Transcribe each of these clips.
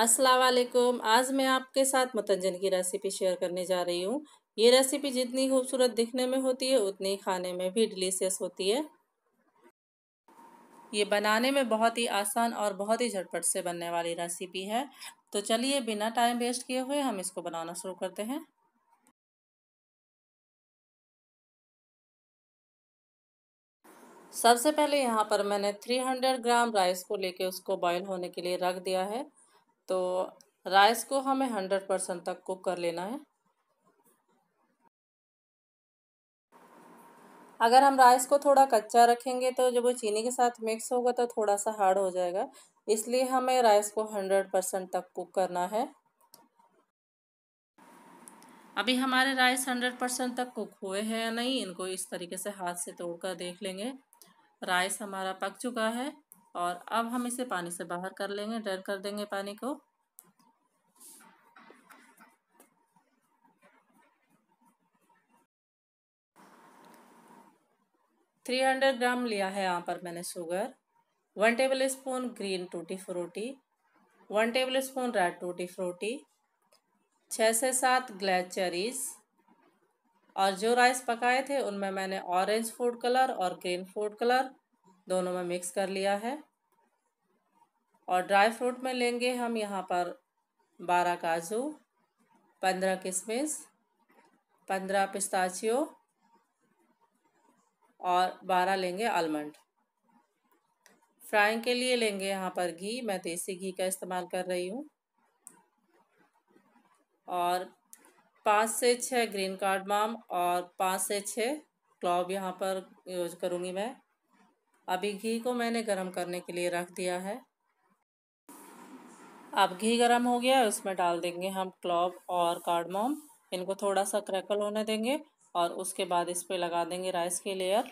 अस्सलाम वालेकुम आज मैं आपके साथ मतंजन की रेसिपी शेयर करने जा रही हूँ। ये रेसिपी जितनी खूबसूरत दिखने में होती है, उतनी खाने में भी डिलीशियस होती है। ये बनाने में बहुत ही आसान और बहुत ही झटपट से बनने वाली रेसिपी है। तो चलिए बिना टाइम वेस्ट किए हुए हम इसको बनाना शुरू करते हैं। सबसे पहले यहाँ पर मैंने 300 ग्राम राइस को लेके उसको बॉईल होने के लिए रख दिया है। तो राइस को हमें हंड्रेड परसेंट तक कुक कर लेना है। अगर हम राइस को थोड़ा कच्चा रखेंगे तो जब वो चीनी के साथ मिक्स होगा तो थोड़ा सा हार्ड हो जाएगा, इसलिए हमें राइस को हंड्रेड परसेंट तक कुक करना है। अभी हमारे राइस हंड्रेड परसेंट तक कुक हुए हैं या नहीं, इनको इस तरीके से हाथ से तोड़कर देख लेंगे। राइस हमारा पक चुका है। और अब हम इसे पानी से बाहर कर लेंगे ड्रेन कर देंगे पानी को। थ्री हंड्रेड ग्राम लिया है यहाँ पर मैंने sugar, one tablespoon green tutti frutti, one tablespoon red tutti frutti छः से सात ग्लैच चेरीज, और जो राइस पकाए थे उनमें मैंने ऑरेंज फ़ूड कलर और ग्रीन फ़ूड कलर दोनों में मिक्स कर लिया है। और ड्राई फ्रूट में लेंगे हम यहाँ पर बारह काजू, पंद्रह किशमिश, पंद्रह पिस्ताचियो और बारह लेंगे आलमंड फ्राइंग के लिए लेंगे यहाँ पर घी, मैं देसी घी का इस्तेमाल कर रही हूँ। और पाँच से छः ग्रीन कार्डमाम और पाँच से छः क्लॉव यहाँ पर यूज़ करूँगी मैं। अभी घी को मैंने गरम करने के लिए रख दिया है। अब घी गरम हो गया है, उसमें डाल देंगे हम क्लॉव और कार्डमोम। इनको थोड़ा सा क्रैकल होने देंगे और उसके बाद इस पर लगा देंगे राइस की लेयर।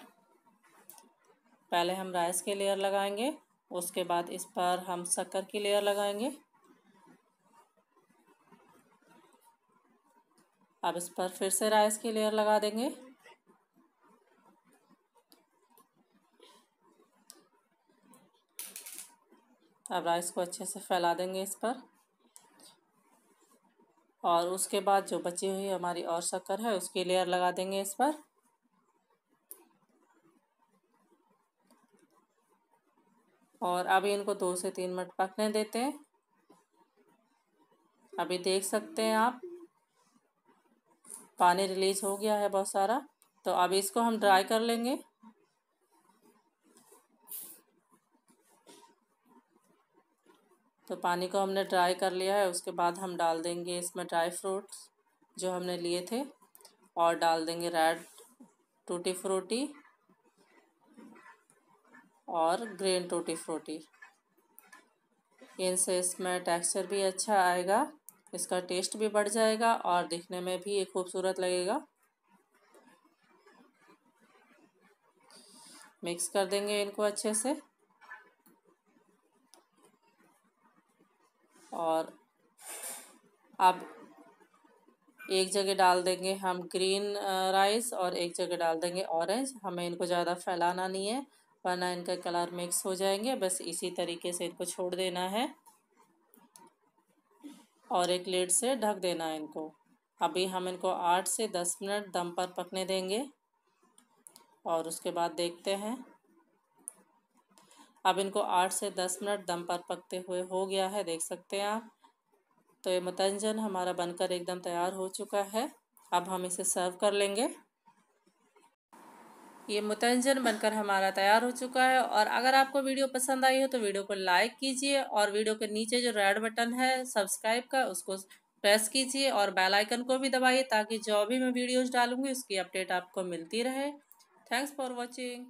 पहले हम राइस की लेयर लगाएँगे, उसके बाद इस पर हम शक्कर की लेयर लगाएँगे। अब इस पर फिर से राइस की लेयर लगा देंगे। अब राइस को अच्छे से फैला देंगे इस पर। और उसके बाद जो बची हुई हमारी और शक्कर है, उसकी लेयर लगा देंगे इस पर। और अभी इनको दो से तीन मिनट पकने देते हैं। अभी देख सकते हैं आप, पानी रिलीज़ हो गया है बहुत सारा। तो अभी इसको हम ड्राई कर लेंगे। तो पानी को हमने ड्राई कर लिया है, उसके बाद हम डाल देंगे इसमें ड्राई फ्रूट्स जो हमने लिए थे, और डाल देंगे रेड टूटी फ्रूटी और ग्रीन टूटी फ्रूटी इनसे इसमें टेक्सचर भी अच्छा आएगा, इसका टेस्ट भी बढ़ जाएगा और दिखने में भी ये खूबसूरत लगेगा। मिक्स कर देंगे इनको अच्छे से। और अब एक जगह डाल देंगे हम ग्रीन राइस और एक जगह डाल देंगे ऑरेंज हमें इनको ज़्यादा फैलाना नहीं है, वरना इनका कलर मिक्स हो जाएँगे। बस इसी तरीके से इनको छोड़ देना है और एक लेड से ढक देना है इनको। अभी हम इनको आठ से दस मिनट दम पर पकने देंगे और उसके बाद देखते हैं। अब इनको आठ से दस मिनट दम पर पकते हुए हो गया है, देख सकते हैं आप। तो ये मतंजन हमारा बनकर एकदम तैयार हो चुका है। अब हम इसे सर्व कर लेंगे। ये मुतंजन बनकर हमारा तैयार हो चुका है और अगर आपको वीडियो पसंद आई हो तो वीडियो को लाइक कीजिए और वीडियो के नीचे जो रेड बटन है सब्सक्राइब का, उसको प्रेस कीजिए और बेल आइकन को भी दबाइए ताकि जो भी मैं वीडियोस डालूँगी उसकी अपडेट आपको मिलती रहे। Thanks for watching.